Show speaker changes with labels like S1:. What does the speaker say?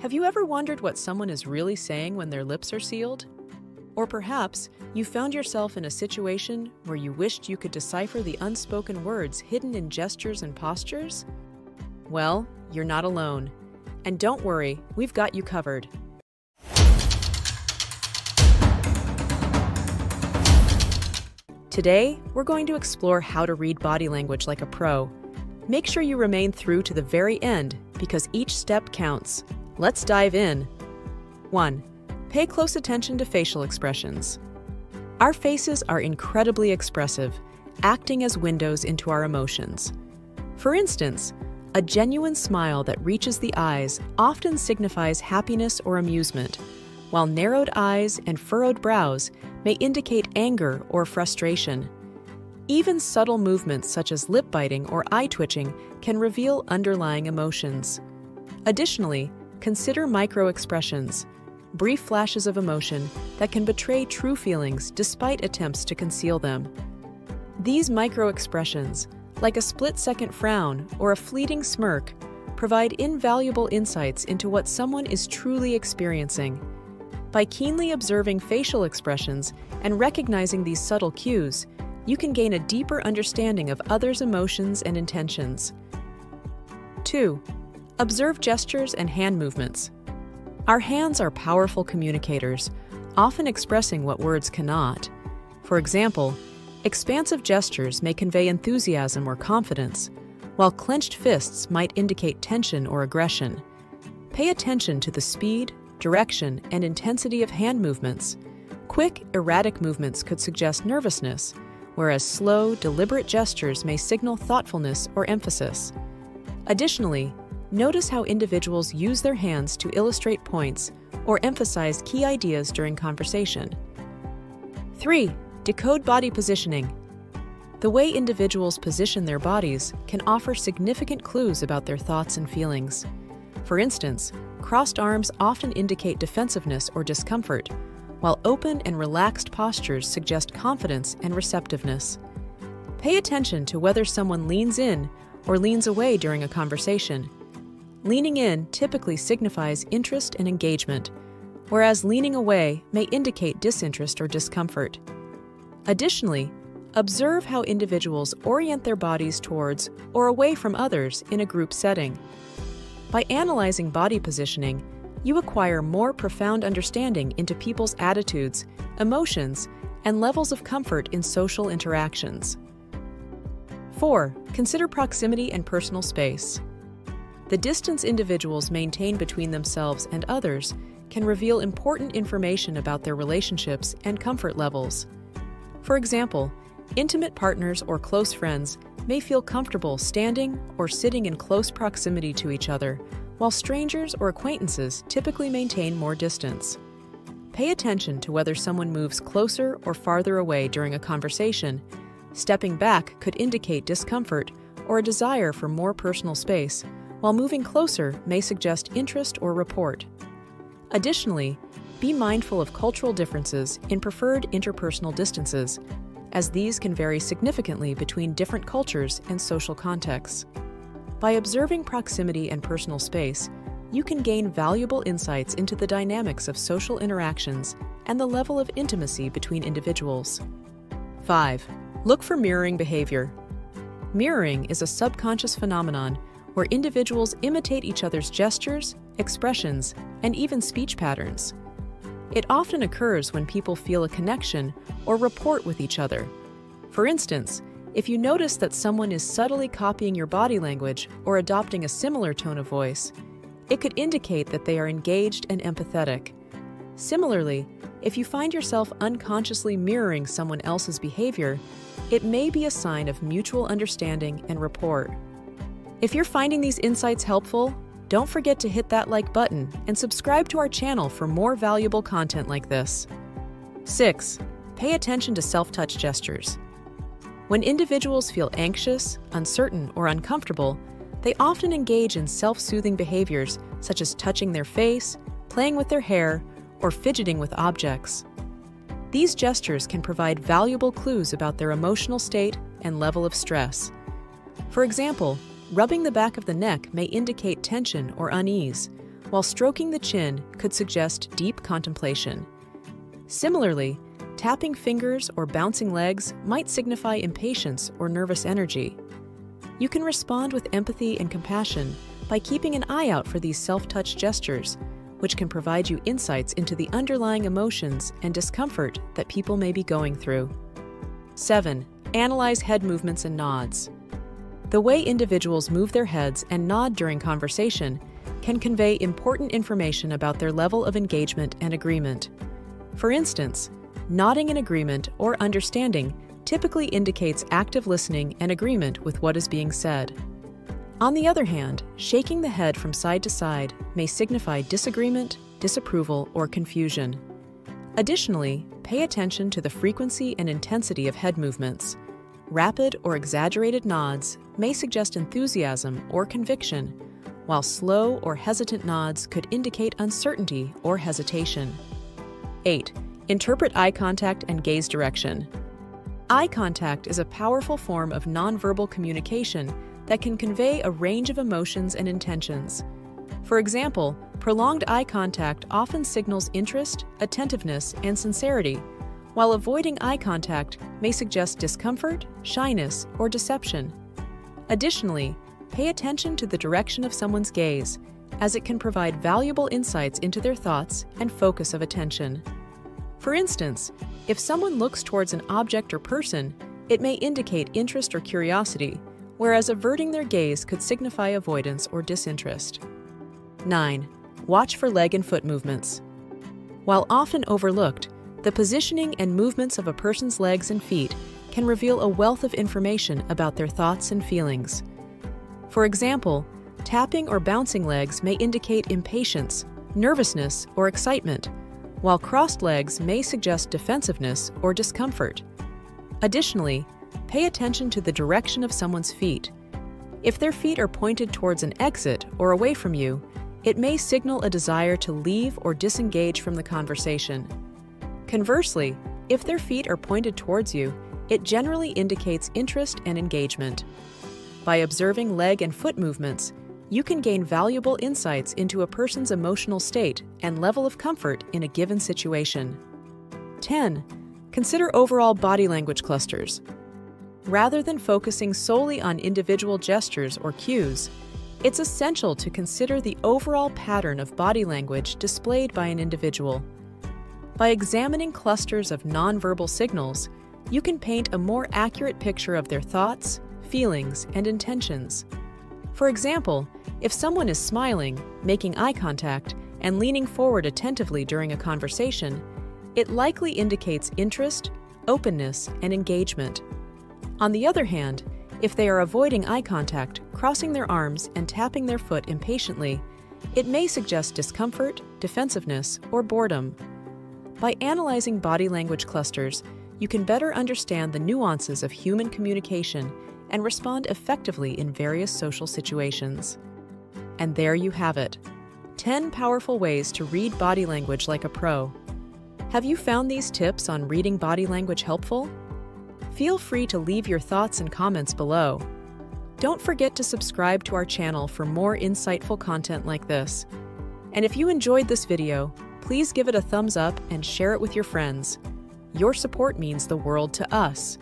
S1: Have you ever wondered what someone is really saying when their lips are sealed? Or perhaps you found yourself in a situation where you wished you could decipher the unspoken words hidden in gestures and postures? Well, you're not alone. And don't worry, we've got you covered. Today, we're going to explore how to read body language like a pro. Make sure you remain through to the very end because each step counts. Let's dive in. 1. Pay close attention to facial expressions. Our faces are incredibly expressive, acting as windows into our emotions. For instance, a genuine smile that reaches the eyes often signifies happiness or amusement, while narrowed eyes and furrowed brows may indicate anger or frustration. Even subtle movements such as lip biting or eye twitching can reveal underlying emotions. Additionally, consider micro-expressions, brief flashes of emotion that can betray true feelings despite attempts to conceal them. These micro-expressions, like a split-second frown or a fleeting smirk, provide invaluable insights into what someone is truly experiencing. By keenly observing facial expressions and recognizing these subtle cues, you can gain a deeper understanding of others' emotions and intentions. 2. Observe gestures and hand movements. Our hands are powerful communicators, often expressing what words cannot. For example, expansive gestures may convey enthusiasm or confidence, while clenched fists might indicate tension or aggression. Pay attention to the speed, direction, and intensity of hand movements. Quick, erratic movements could suggest nervousness, whereas slow, deliberate gestures may signal thoughtfulness or emphasis. Additionally, notice how individuals use their hands to illustrate points or emphasize key ideas during conversation. 3. Decode body positioning. The way individuals position their bodies can offer significant clues about their thoughts and feelings. For instance, crossed arms often indicate defensiveness or discomfort, while open and relaxed postures suggest confidence and receptiveness. Pay attention to whether someone leans in or leans away during a conversation. Leaning in typically signifies interest and engagement, whereas leaning away may indicate disinterest or discomfort. Additionally, observe how individuals orient their bodies towards or away from others in a group setting. By analyzing body positioning, you acquire more profound understanding into people's attitudes, emotions, and levels of comfort in social interactions. 4. Consider proximity and personal space. The distance individuals maintain between themselves and others can reveal important information about their relationships and comfort levels. For example, intimate partners or close friends may feel comfortable standing or sitting in close proximity to each other, while strangers or acquaintances typically maintain more distance. Pay attention to whether someone moves closer or farther away during a conversation. Stepping back could indicate discomfort or a desire for more personal space, while moving closer may suggest interest or rapport. Additionally, be mindful of cultural differences in preferred interpersonal distances, as these can vary significantly between different cultures and social contexts. By observing proximity and personal space, you can gain valuable insights into the dynamics of social interactions and the level of intimacy between individuals. 5. Look for mirroring behavior. Mirroring is a subconscious phenomenon where individuals imitate each other's gestures, expressions, and even speech patterns. It often occurs when people feel a connection or rapport with each other. For instance, if you notice that someone is subtly copying your body language or adopting a similar tone of voice, it could indicate that they are engaged and empathetic. Similarly, if you find yourself unconsciously mirroring someone else's behavior, it may be a sign of mutual understanding and rapport. If you're finding these insights helpful, don't forget to hit that like button and subscribe to our channel for more valuable content like this. 6. Pay attention to self-touch gestures. When individuals feel anxious, uncertain, or uncomfortable, they often engage in self-soothing behaviors such as touching their face, playing with their hair, or fidgeting with objects. These gestures can provide valuable clues about their emotional state and level of stress. For example, rubbing the back of the neck may indicate tension or unease, while stroking the chin could suggest deep contemplation. Similarly, tapping fingers or bouncing legs might signify impatience or nervous energy. You can respond with empathy and compassion by keeping an eye out for these self touch gestures, which can provide you insights into the underlying emotions and discomfort that people may be going through. 7. Analyze head movements and nods. The way individuals move their heads and nod during conversation can convey important information about their level of engagement and agreement. For instance, nodding in agreement or understanding typically indicates active listening and agreement with what is being said. On the other hand, shaking the head from side to side may signify disagreement, disapproval, or confusion. Additionally, pay attention to the frequency and intensity of head movements. Rapid or exaggerated nods may suggest enthusiasm or conviction, while slow or hesitant nods could indicate uncertainty or hesitation. 8. Interpret eye contact and gaze direction. Eye contact is a powerful form of nonverbal communication that can convey a range of emotions and intentions. For example, prolonged eye contact often signals interest, attentiveness, and sincerity, while avoiding eye contact may suggest discomfort, shyness, or deception. Additionally, pay attention to the direction of someone's gaze, as it can provide valuable insights into their thoughts and focus of attention. For instance, if someone looks towards an object or person, it may indicate interest or curiosity, whereas averting their gaze could signify avoidance or disinterest. 9. Watch for leg and foot movements. While often overlooked, the positioning and movements of a person's legs and feet can reveal a wealth of information about their thoughts and feelings. For example, tapping or bouncing legs may indicate impatience, nervousness, or excitement, while crossed legs may suggest defensiveness or discomfort. Additionally, pay attention to the direction of someone's feet. If their feet are pointed towards an exit or away from you, it may signal a desire to leave or disengage from the conversation. Conversely, if their feet are pointed towards you, it generally indicates interest and engagement. By observing leg and foot movements, you can gain valuable insights into a person's emotional state and level of comfort in a given situation. 10. Consider overall body language clusters. Rather than focusing solely on individual gestures or cues, it's essential to consider the overall pattern of body language displayed by an individual. By examining clusters of nonverbal signals, you can paint a more accurate picture of their thoughts, feelings, and intentions. For example, if someone is smiling, making eye contact, and leaning forward attentively during a conversation, it likely indicates interest, openness, and engagement. On the other hand, if they are avoiding eye contact, crossing their arms, and tapping their foot impatiently, it may suggest discomfort, defensiveness, or boredom. By analyzing body language clusters, you can better understand the nuances of human communication and respond effectively in various social situations. And there you have it 10 powerful ways to read body language like a pro. Have you found these tips on reading body language helpful? Feel free to leave your thoughts and comments below. Don't forget to subscribe to our channel for more insightful content like this. And if you enjoyed this video, please give it a thumbs up and share it with your friends. Your support means the world to us.